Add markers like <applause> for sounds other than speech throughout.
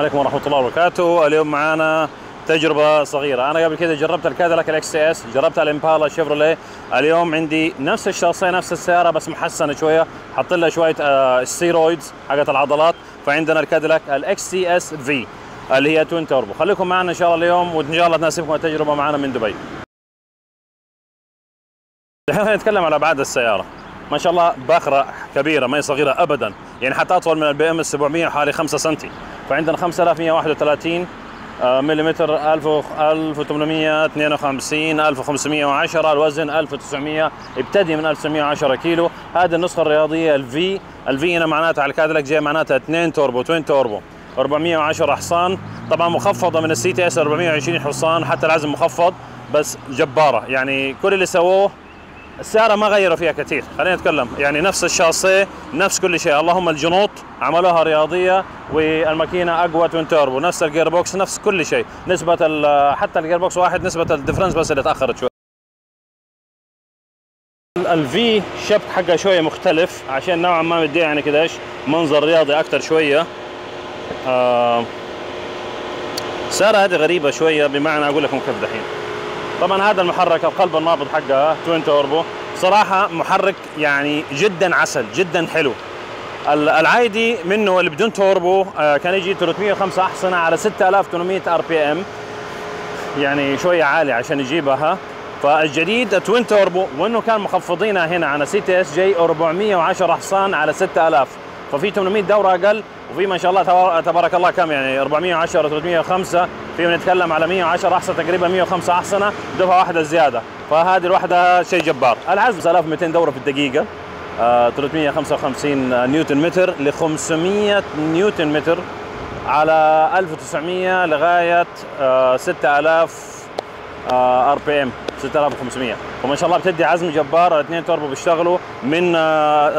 عليكم ورحمة الله وبركاته. اليوم معانا تجربة صغيرة. أنا قبل كده جربت الكاديلاك ال XTS جربت الامبالا شيفروليه. اليوم عندي نفس الشاصيه نفس السيارة بس محسنة شوية. حاط لها شوية آه steroids حقت العضلات. فعندنا الكاديلاك ال XTS V اللي هي twin turbo. خليكم معنا إن شاء الله اليوم وإن شاء الله تناسبكم التجربة معنا من دبي. الحين نتكلم على أبعاد السيارة. ما شاء الله باخره كبيرة ما هي صغيرة ابدا. يعني حتى أطول من ال BM 700 حوالي 5 سم فعندنا 5131 ملم 1852 1510 الوزن 1900 يبتدي من 1910 كيلو. هذه النسخة الرياضية ال V ال V هنا معناتها على الكادلك جاي معناتها 2 turbo twin turbo 410 حصان. طبعا مخفضة من ال CTS 420 حصان حتى العزم مخفض بس جبارة. يعني كل اللي سووه السيارة ما غيروا فيها كثير. خلينا نتكلم. يعني نفس الشاصيه نفس كل شيء. اللهم الجنوط عملوها رياضية والماكينة أقوى twin turbo نفس ال gearbox نفس كل شيء. نسبة حتى ال gearbox واحد نسبة ال difference بس اللي تأخرت شوي. الفي شبك حقها شوية مختلف عشان نوعا ما مديها يعني كده إيش منظر رياضي أكثر شوية. آه السياره هذه غريبة شوية بمعنى أقول لكم كيف دحين. طبعا هذا المحرك القلب النابض حقها twin turbo. صراحة محرك يعني جدا عسل جدا حلو. العادي منه اللي بدون توربو كان يجي 305 احصنه على 6800 RPM. يعني شوية عالي عشان يجيبها. فالجديد twin turbo وإنه كان مخفضينها هنا على CTS جي 410 حصان على 6000 ففي 800 دورة أقل وفي ما شاء الله تبارك الله كم يعني 410 305 في نتكلم على 110 احصنه تقريبا 105 أحصنة دفعه واحدة زيادة. فهذه الوحدة شيء جبار. العزم 1200 دورة في الدقيقة. آه 355 نيوتن متر ل 500 نيوتن متر على 1900 لغاية آه 6000 RPM 6500 وما شاء الله بتدي عزم جبار الاثنين توربو بيشتغلوا من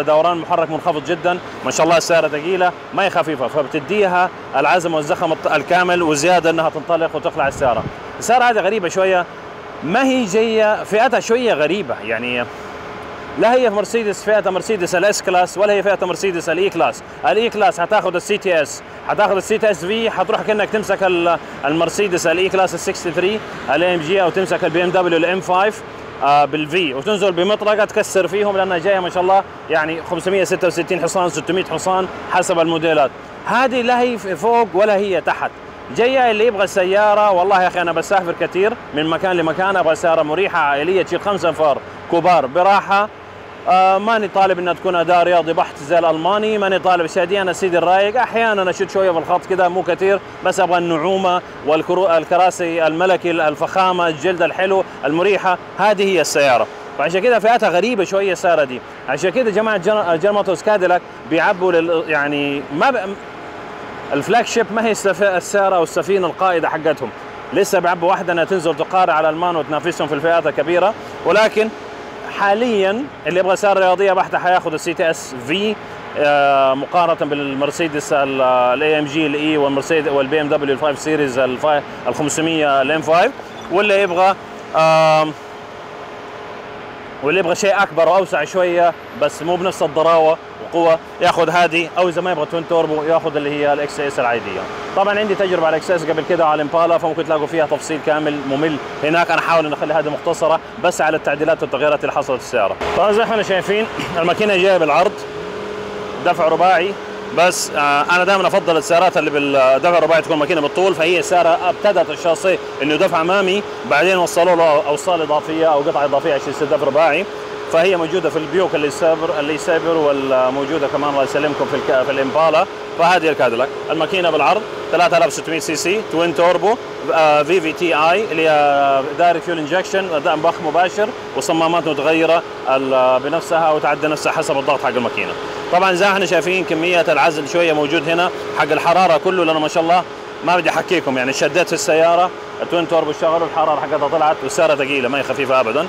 دوران محرك منخفض جدا. ما شاء الله السياره ثقيلة ما هي خفيفة فبتديها العزم والزخم الكامل وزيادة إنها تنطلق وتخلع السياره السياره هذه غريبة شوية ما هي جاية فئتها شوية غريبة يعني لا هي في مرسيدس فئة مرسيدس ال S Class ولا هي فئة مرسيدس ال E Class ال E Class حتاخذ ال CTS حتاخذ ال CTS V حتروح كأنك تمسك المرسيدس ال E Class ال 63 ال AMG أو تمسك البي ام دبليو الام 5 آه بال V وتنزل بمطرقة تكسر فيهم لأنها جاية ما شاء الله يعني 566 حصان 600 حصان حسب الموديلات. هذه لا هي فوق ولا هي تحت. جاية اللي يبغى السيارة والله يا أخي أنا بسافر كثير من مكان لمكان أبغى سيارة مريحة عائلية تشيل خمسة أنفار كبار براحة. آه ماني طالب إنها تكون اداء رياضي بحت زي الالماني ماني طالب سيدي أنا سيدي الرايق. أحيانا أشد شوية في الخط كذا مو كثير بس أبغى النعومة والكراسي الملكي الفخامة الجلد الحلو المريحة هذه هي السيارة. فعشان كذا فئتها غريبة شوية السيارة دي. عشان كذا جماعة جرماتوس كاديلاك بيعبوا لل يعني ما ب... الفلاج شيب ما هي السيارة أو السفينة القائدة حقتهم. لسه بيعبوا واحدة إنها تنزل تقارع على المان وتنافسهم في الفئات الكبيرة. ولكن حاليا اللي يبغى سيارة رياضية بحتة حياخذ السي تي اس في مقارنة بالمرسيدس الاي ام جي الاي والمرسيدس والبي ام دبليو 5 سيريز ال 500 ال M 5 واللي يبغى واللي يبغى شيء أكبر وأوسع شوية بس مو بنفس الضراوة وقوة ياخذ هذه أو إذا ما يبغى twin turbo ياخذ اللي هي ال XTS العادية. طبعا عندي تجربة على ال XTS قبل كده على الامبالا فممكن تلاقوا فيها تفصيل كامل ممل هناك. أنا أحاول ان أخلي هذه مختصرة بس على التعديلات والتغييرات اللي حصلت في السيارة. طبعا زي ما إحنا شايفين الماكينة جاية بالعرض دفع رباعي. بس آه أنا دائما أفضل السيارات اللي بالدفع الرباعي تكون ماكينة بالطول فهي السياره ابتدت الشاصيه إنه دفع أمامي بعدين وصلوا له أوصال إضافية أو قطع إضافية عشان يصير دفع رباعي. فهي موجودة في البيوك LeSabre LeSabre والموجودة كمان الله يسلمكم في في الامبالا فهذه الكاديلاك الماكينة بالعرض 3600 سي سي توين توربو في في تي اي اللي هي direct fuel injection أداء ضخ مباشر وصمامات متغيرة بنفسها وتعدى نفسها حسب الضغط حق الماكينة. طبعا زي ما إحنا شايفين كمية العزل شوية موجود هنا حق الحرارة كله لأنه ما شاء الله ما بدي أحكيكم يعني شديت في السيارة التوين توربو اشتغلوا الحرارة حقتها طلعت والسياره ثقيلة ما هي خفيفة ابدا.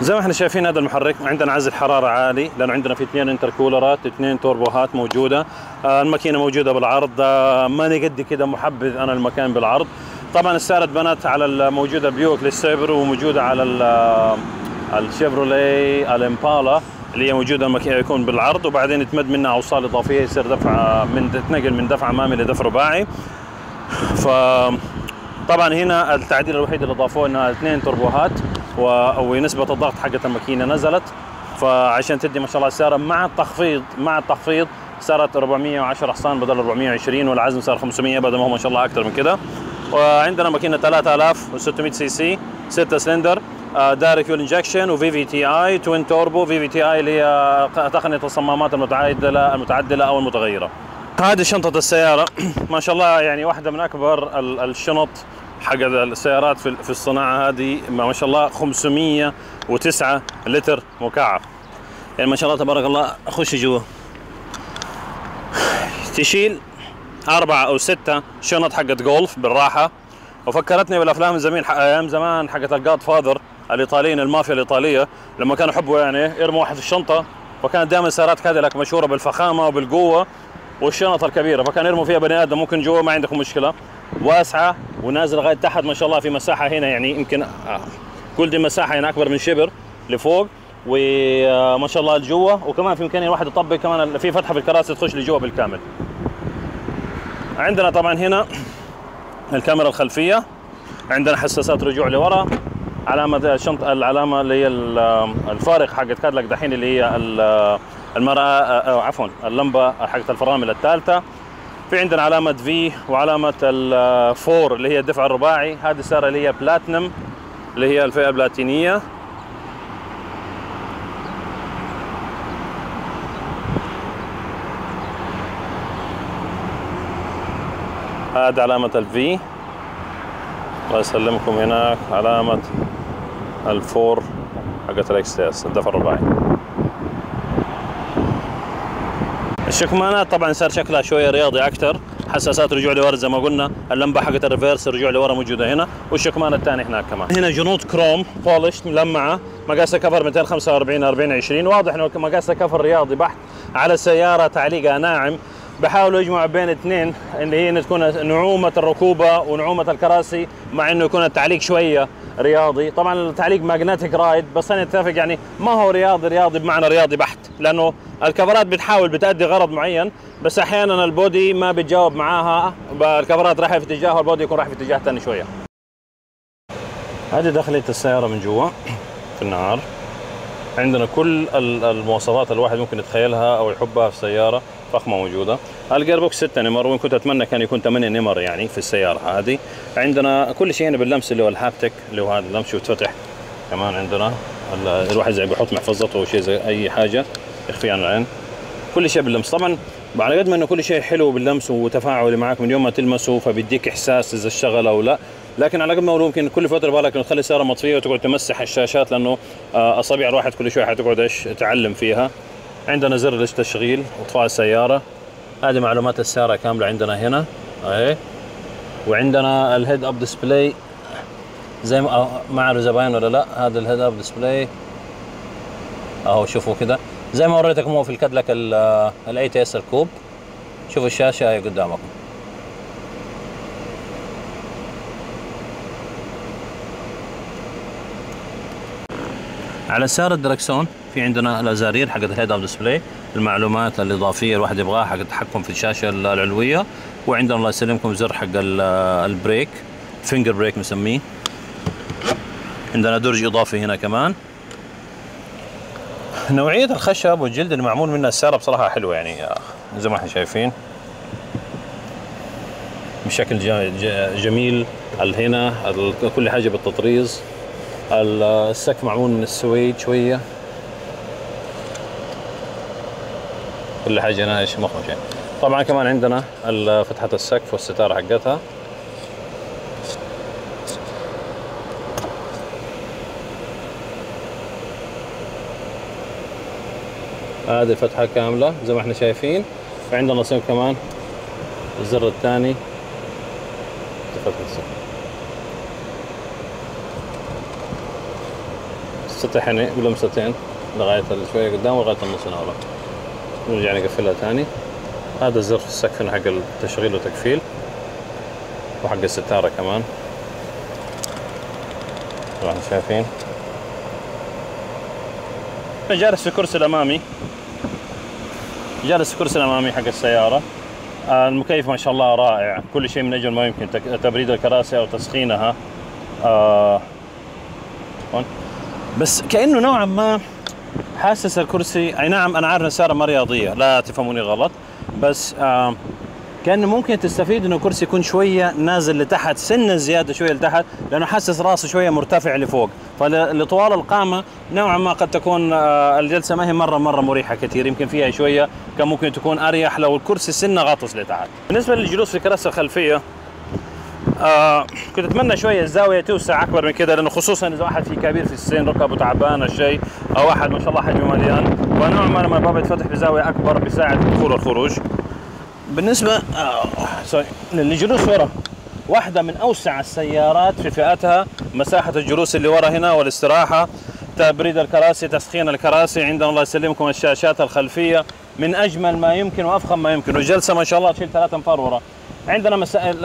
زي ما إحنا شايفين هذا المحرك عندنا عزل حرارة عالي لأنه عندنا في اثنين انتركولرات اثنين توربوهات موجودة. آه الماكينة موجودة بالعرض آه ماني قد كده محبذ أنا المكان بالعرض. طبعا السياره اتبنت على الموجوده بيوك للسيبر وموجودة على الشيفروليه الامبالا اللي هي موجودة المك... يكون بالعرض. وبعدين يتمد منها أوصال إضافية يصير دفع من تتنقل من دفع أمامي لدفع رباعي. ف طبعا هنا التعديل الوحيد اللي ضافوه إنها اثنين تربوهات و... ونسبه الضغط حقت الماكينة نزلت. فعشان تدي ما شاء الله السياره مع التخفيض مع التخفيض صارت 410 حصان بدل 420 والعزم صار 500 بدل ما هو ما شاء الله أكثر من كده. وعندنا ماكينة 3600 سي سي 6 سلندر دايركت فيول انجكشن وفي في تي اي توين توربو في في تي اي اللي هي تقنيه الصمامات المتعدلة المتعدلة أو المتغيرة. هذه شنطة السيارة. <clears throat> ما شاء الله يعني واحدة من أكبر الشنط حق السيارات في الصناعة هذه ما شاء الله 509 لتر مكعب. يعني ما شاء الله تبارك الله خش جوا. تشيل أربعة أو ستة شنط حقت جولف بالراحة. وفكرتني بالأفلام زمان أيام زمان حقت الجاد فاذر الإيطاليين المافيا الإيطالية لما كانوا يحبوا يعني يرموا واحد في الشنطة فكانت دائما سيارات كاديلاك مشهورة بالفخامة وبالقوة والشنط الكبيرة فكان يرموا فيها بني آدم ممكن جوا ما عندكم مشكلة. واسعة ونازل لغاية تحت ما شاء الله في مساحة هنا يعني يمكن آه كل دي مساحة هنا أكبر من شبر لفوق وما شاء الله لجوا وكمان في امكانيه الواحد يطبق كمان في فتحة في الكراسي تخش لجوا بالكامل. عندنا طبعا هنا الكاميرا الخلفية عندنا حساسات رجوع لورا علامة الشنطة العلامة اللي هي الفارق حقت كادلك دحين اللي هي المرأة أو عفوا اللمبة حقت الفرامل الثالثة. في عندنا علامة في وعلامة الفور اللي هي الدفع الرباعي. هذه السيارة اللي هي بلاتنم اللي هي الفئة البلاتينية. هذه علامة ال V الله يسلمكم. هناك علامة ال four حقت ال XS الدفع الرباعي. الشكمانات طبعا صار شكلها شوية رياضي أكثر حساسات رجوع لورا زي ما قلنا. اللمبة حقت ال reverse رجوع لورا موجودة هنا. والشكمان الثاني هناك كمان. هنا جنود chrome polish ملمعة. مقاس كفر 245 40 20 واضح إنه مقاس كفر رياضي بحت على سيارة تعليقها ناعم. بحاولوا يجمعوا بين اثنين اللي هي تكون نعومة الركوبة ونعومة الكراسي مع إنه يكون التعليق شوية رياضي. طبعا التعليق magnetic ride بس أنا أتفق يعني ما هو رياضي رياضي بمعنى رياضي بحت لأنه الكفرات بتحاول بتأدي غرض معين بس أحيانا ال body ما بتجاوب معاها الكفرات رايحة في اتجاه وال body يكون رايح في اتجاه ثاني شوية. هذه دخلة السيارة من جوا في النهار. عندنا كل المواصفات الواحد ممكن يتخيلها أو يحبها في سياره فخمة موجودة. ال gearbox 6 نمر وإن كنت أتمنى كان يكون 8 نمر يعني في السيارة هذه. عندنا كل شيء هنا باللمس اللي هو ال haptic اللي هو هذا اللمس يتفتح كمان عندنا. الواحد زي بيحط محفظته أو شيء زي أي حاجة يخفي عن العين. كل شيء باللمس. طبعا على قد ما إنه كل شيء حلو باللمس وتفاعلي معك من يوم ما تلمسه فبيديك إحساس إذا اشتغل أو لا. لكن على قد ما ممكن كل فترة بالك انه تخلي السيارة مطفية وتقعد تمسح الشاشات لأنه أصابع الواحد كل شوية حتقعد إيش تعلم فيها. عندنا زر للتشغيل واطفاء السيارة. هذه معلومات السيارة كاملة عندنا هنا أهي. وعندنا ال head-up display زي ما ما أعرف اذا باين ولا لا هذا ال head-up display أهو شوفوا كده. زي ما وريتكم هو في الكادلك ال ATS ال coupe. شوفوا الشاشة هي قدامكم. على سيارة الدركسون في عندنا الأزارير حقت ال head-up display المعلومات الإضافية الواحد يبغاها حق التحكم في الشاشة العلوية وعندنا الله يسلمكم زر حق ال brake finger brake مسميه عندنا درج إضافي هنا كمان. نوعية الخشب والجلد اللي معمول منها السيارة بصراحة حلوة يعني زي ما إحنا شايفين. بشكل جميل هنا كل حاجة بالتطريز. السقف معمول من السويد شوية. كل حاجة هنا إيش مخرج يعني. طبعا كمان عندنا فتحة السقف والستارة حقتها. هذه فتحة كاملة زي ما إحنا شايفين. وعندنا نصيب كمان. الزر الثاني. فتحة السقف. هنا بلمستين لغاية شوية قدام ولغاية النص ورا نرجع نقفلها ثاني. هذا في السقف حق التشغيل وتقفيل وحق الستارة كمان. طبعا شايفين. أنا جالس في الكرسي الأمامي. جالس في الكرسي الأمامي حق السيارة. المكيف ما شاء الله رائع. كل شيء من أجل ما يمكن تبريد الكراسي أو تسخينها. آه،. بس كأنه نوعا ما حاسس الكرسي. أي نعم أنا عارف إن السياره ما رياضية لا تفهموني غلط. بس آه كأنه ممكن تستفيد إنه الكرسي يكون شوية نازل لتحت سنة زيادة شوية لتحت لأنه حاسس راسه شوية مرتفع لفوق. فلطوال القامة نوعا ما قد تكون آه، الجلسة ما هي مرة مرة مريحة كثير يمكن فيها شوية كان ممكن تكون أريح لو الكرسي سنة غاطس لتحت. بالنسبة للجلوس في الكراسي الخلفية آه كنت أتمنى شوية الزاوية توسع أكبر من كده لأنه خصوصا إذا واحد في كبير في السن ركبه تعبان شيء أو واحد ما شاء الله حجمه مليان فنوعا ما لما الباب يتفتح بزاوية أكبر بيساعد الدخول والخروج بالنسبة آه سوري للجلوس ورا واحدة من أوسع السيارات في فئتها مساحة الجلوس اللي ورا هنا والاستراحة تبريد الكراسي تسخين الكراسي عندنا الله يسلمكم الشاشات الخلفية من أجمل ما يمكن وأفخم ما يمكن والجلسه ما شاء الله تشيل ثلاثة أنفار ورا. عندنا مسائل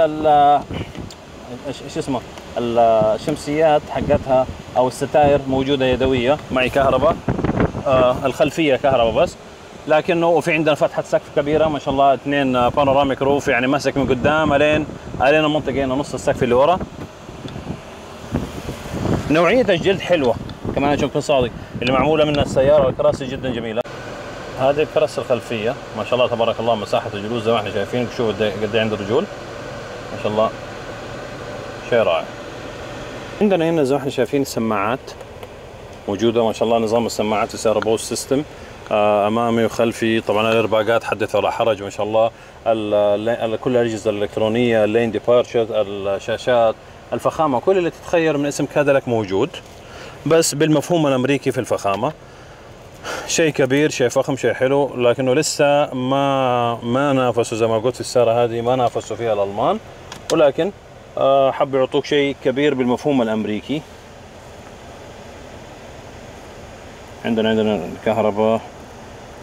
إيش اسمه؟ الشمسيات حقتها أو الستائر موجودة يدوية معي كهرباء. آه الخلفية كهرباء بس. لكنه وفي عندنا فتحة سقف كبيرة ما شاء الله اثنين بانوراميك روف يعني ماسك من قدام الين ألين المنطقة هنا نص السقف اللي ورا. نوعية الجلد حلوة كمان اكون صادق اللي معمولة منها السيارة والكراسي جدا جميلة. هذه الكراسي الخلفية ما شاء الله تبارك الله مساحة الجلوس زي ما إحنا شايفين شوفوا قد قد إيه عند الرجول ما شاء الله. شيء رائع عندنا هنا زي ما إحنا شايفين سماعات موجودة ما شاء الله نظام السماعات السيارة بوس سيستم أمامي وخلفي طبعا الأرباقات حدث ولا حرج ما شاء الله. ال- ال- كل الأجهزة الإلكترونية اللين ديبارتشر الشاشات الفخامة كل اللي تتخيل من اسم كادلك موجود بس بالمفهوم الأمريكي في الفخامة. شيء كبير شيء فخم شيء حلو لكنه لسه ما ما نافسوا زي ما قلت في السياره هذه ما نافسوا فيها الألمان. ولكن آه، حبوا يعطوك شيء كبير بالمفهوم الأمريكي. عندنا عندنا الكهرباء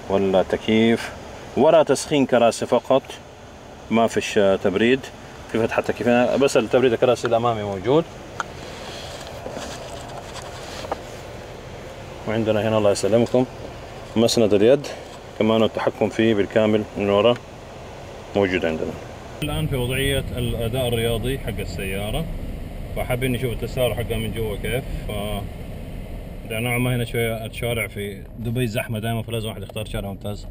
والتكييف ورا تسخين كراسي فقط ما فيش تبريد. في فتحة تكييف. بس التبريد الكراسي الأمامي موجود. وعندنا هنا الله يسلمكم مسند اليد كمان التحكم فيه بالكامل من ورا موجود عندنا. الآن في وضعية الأداء الرياضي حق السيارة فحابين نشوف التسارع حقها من جوا كيف. ف نوعا ما هنا شوية الشوارع في دبي زحمة دائما فلازم واحد يختار شارع ممتاز.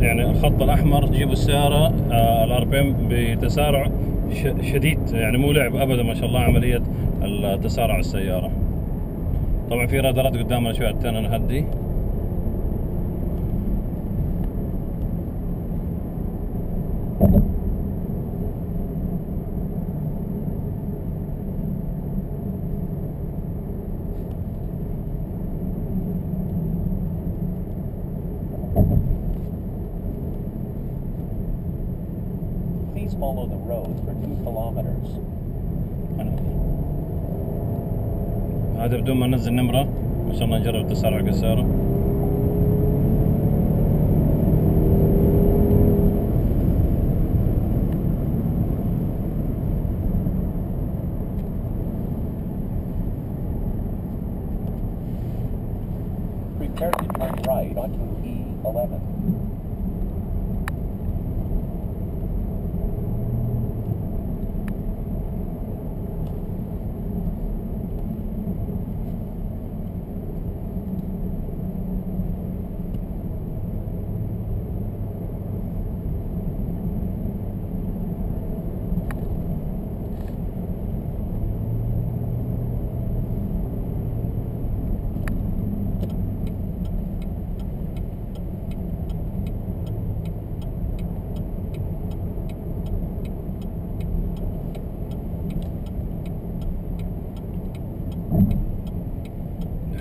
يعني الخط الأحمر تجيب السيارة آه ال RPM بتسارع. شديد يعني مو لعب أبدا ما شاء الله عملية التسارع السيارة. طبعا في رادارات قدامنا شوية التاني نهدي. Follow the road for two kilometers. أنا- هذا بدون ما ننزل نمرة ما شاء الله نجرب التسارع حق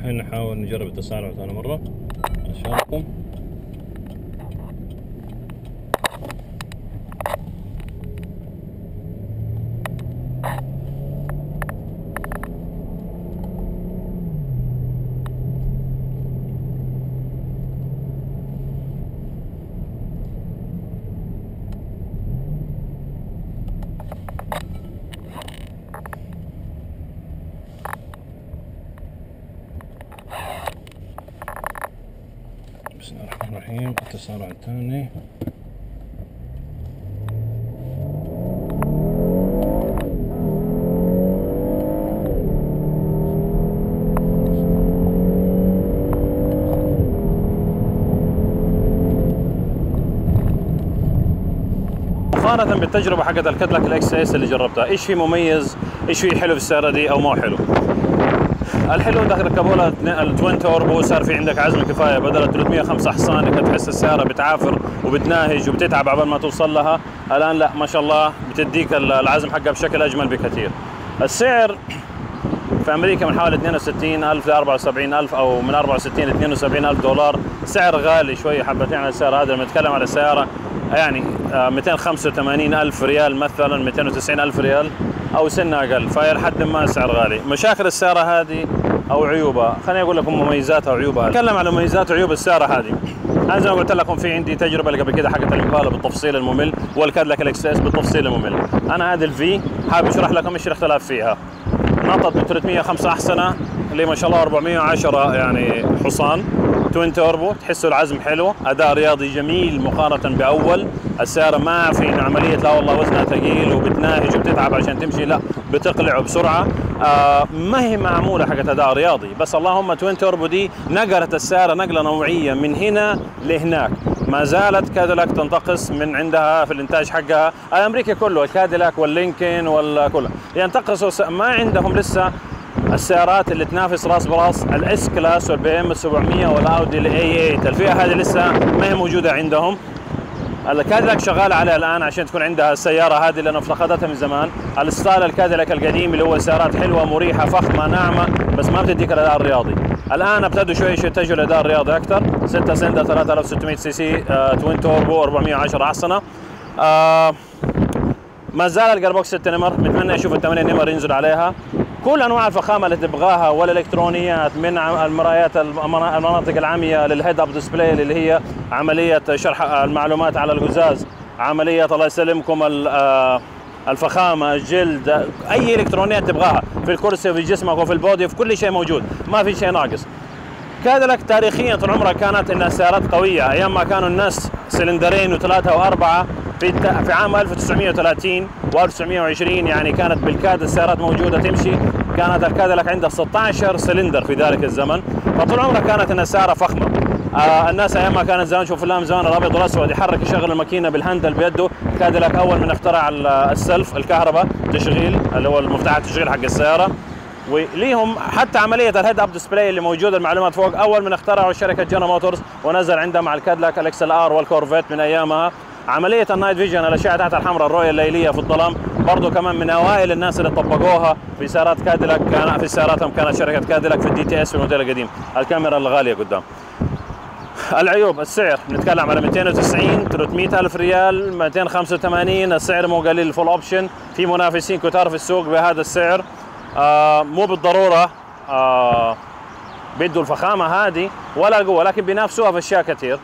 الحين نحاول نجرب التسارع ثاني مرة. عشانكم. الرحيم الثاني مقارنة بالتجربة حقت الكادلاك ال XS اللي جربتها، إيش في مميز؟ إيش في حلو في السيارة دي أو مو حلو؟ الحلو انك ركبوا التوين توربو صار في عندك عزم كفايه بدل 305 حصان انك تحس السيارة بتعافر وبتناهج وبتتعب قبل ما توصل لها. الآن لا ما شاء الله بتديك العزم حقها بشكل أجمل بكثير. السعر في أمريكا من حوالي 62000 ل 74000 أو من 64 ل 72000 دولار. سعر غالي شوية حبتين على السياره هذا. لما نتكلم على السيارة يعني آه، 285 ألف ريال مثلا 290 ألف ريال. أو سنة أقل فهي لحد ما سعر غالي. مشاكل السيارة هذه أو عيوبها خليني أقول لكم مميزاتها وعيوبها. نتكلم على مميزات وعيوب السيارة هذه. أنا زي ما قلت لكم في عندي تجربة اللي قبل كده حقت الإمبالا بالتفصيل الممل والكادلاك الإكس اس بالتفصيل الممل. أنا هذه ال V حابب أشرح لكم إيش الاختلاف فيها. نطت من 305 أحصنة اللي ما شاء الله 410 يعني حصان. twin turbo تحسوا العزم حلو أداء رياضي جميل مقارنة بأول. السيارة ما في عملية لا والله وزنها ثقيل وبتناهج وبتتعب عشان تمشي لا بتقلع بسرعة. آه ما هي معمولة حقت أداء رياضي. بس اللهم twin turbo دي نقلت السيارة نقلة نوعية من هنا لهناك. ما زالت كاديلاك تنتقص من عندها في الإنتاج حقها. الأمريكي كله الكاديلاك واللينكن والكله ينتقصوا ما عندهم لسه السيارات اللي تنافس راس براس ال S-Class وال BM 700 والأودي ال A 8 الفئة هذه لسه ما هي موجودة عندهم. الكاديلاك شغال عليها الآن عشان تكون عندها السيارة هذه لأنه افتقدتها من زمان. ال style الكاديلاك القديم اللي هو سيارات حلوة مريحة فخمة ناعمة بس ما بتديك الإداء الرياضي. الآن أبتدوا شوي يتجهوا للاداء الرياضي أكثر. 6 سلندر 3600 سي سي آه، twin turbo 410 احصنه آه ما زال ال gearbox 6 نمر. متمنى أشوف الثمانية نمر ينزل عليها. كل أنواع الفخامة اللي تبغاها والالكترونيات من المرايات المنا- المناطق الأمامية لل head-up display اللي هي عملية شرح المعلومات على القزاز عملية الله يسلمكم آه، الفخامة الجلد أي الكترونيات تبغاها في الكرسي وفي جسمك وفي ال body في كل شيء موجود ما في شيء ناقص. كادلك تاريخيا طول عمرها كانت انها سيارات قوية أيام ما كانوا الناس سلندرين وثلاثة وأربعة في. في عام 1930 و1920 يعني كانت بالكاد السيارات موجودة تمشي. كانت الكادلك عندها 16 سلندر في ذلك الزمن فطول عمرها كانت انها سياره فخمة. آه الناس أيام ما كانت زمان شوف افلام زمان الأبيض والأسود يحرك يشغل الماكينة بالهندل بيده. كادلك أول من اخترع ال- السلف الكهرباء تشغيل اللي هو المفتاح التشغيل حق السيارة. وليهم حتى عملية ال head-up display اللي موجودة المعلومات فوق. أول من اخترعوا شركة جنرال موتورز ونزل عندها مع الكادلاك ال XLR والكورفيت من أيامها. عملية ال night vision الاشعه تحت الحمراء الرؤية الليلية في الظلام. برضو كمان من أوائل الناس اللي طبقوها في سيارات كادلاك كان في سياراتهم كانت شركة كادلاك في ال DTS في الموديل القديم الكاميرا الغالية قدام. العيوب السعر. نتكلم على 290 300 ألف ريال 285 السعر مو قليل ال full option في منافسين كتار في السوق بهذا السعر. آه مو بالضرورة آه بيدوا الفخامة هذه ولا القوه لكن بينافسوها في أشياء كثير.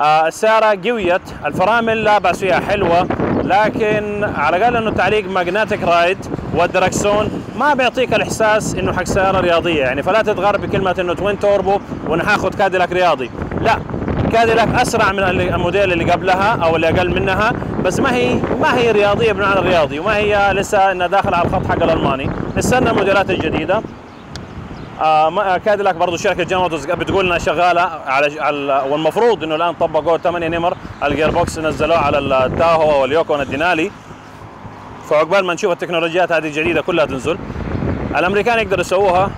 آه السياره قويت. الفرامل لا بأس فيها حلوة لكن على الأقل إنه تعليق magnetic ride والدركسون ما بيعطيك الإحساس إنه حق سياره رياضية يعني. فلا تتغر بكلمة إنه twin turbo ونحاخذ كاديلاك رياضي. لا كاديلاك أسرع من الموديل اللي قبلها أو اللي أقل منها بس ما هي ما هي رياضية بمعنى الرياضي وما هي لسه إنها داخلة على الخط حق الألماني. نستنى الموديلات الجديدة. آه كاديلاك برضو شركة جنرال بتقول إنها شغالة على, على والمفروض إنه الآن طبقوا 8 نمر. ال gearbox نزلوه على التاهو واليوكون الدينالي فعقبال ما نشوف التكنولوجيات هذه الجديده كلها تنزل. الأمريكان يقدروا يسووها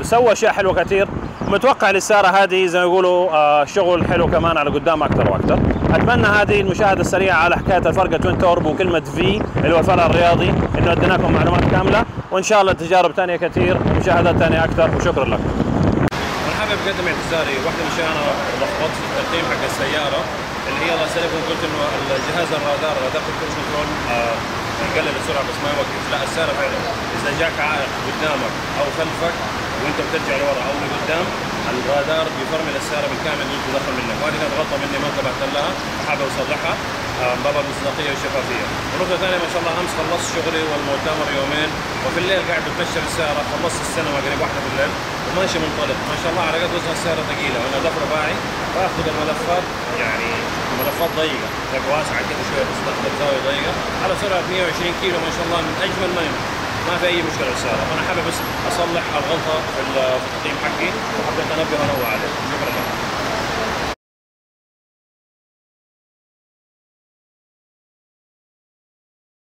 وسووا أشياء حلوة كثير. متوقع للسيارة هذه زي ما يقولوا آه شغل حلو كمان على قدام أكثر وأكثر. أتمنى هذه المشاهدة السريعة على حكاية الفرق twin turbo وكلمة في اللي هو الفرق الرياضي إنه أديناكم معلومات كاملة. وإن شاء الله تجارب ثانية كثير ومشاهدات ثانية أكثر وشكرا لكم. أنا حابب اقدم اعتذاري. واحدة من أنا لخبطت في التقييم حق السيارة اللي هي الله يسلمكم قلت إنه الجهاز الرادار radar control يقلل السرعه بس ما يوقف. لا السياره فعلا. إذا جاك عائق قدامك أو خلفك وأنت بترجع لورا أو لقدام الرادار بيفرمل السياره بالكامل اللي تدخل منك. وهذه كانت غلطة مني ما انتبهت لها. وحابب اصلحها آه، باب المصداقيه والشفافيه. ونقطة ثانية ما شاء الله أمس خلصت شغلي والمؤتمر يومين وفي الليل قاعد بتمشى بالسياره خلصت السينما قريب واحدة بالليل وماشي منطلق. ما شاء الله على قد وزن السيارة ثقيله وأنا ظهر رباعي. باخذ الملفات. يعني ملفات ضيقة. تبقى واسعة كذا شوية تاخذ زاويه ضيقة. على سرعة 120 كيلو ما شاء الله. من أجمل ما يمكن. ما في أي مشكلة السيارة. فانا حابب بس أصلح الغلطة في التقييم حقي. وحبيت أنبه وأنوه عليه. شكرا. لك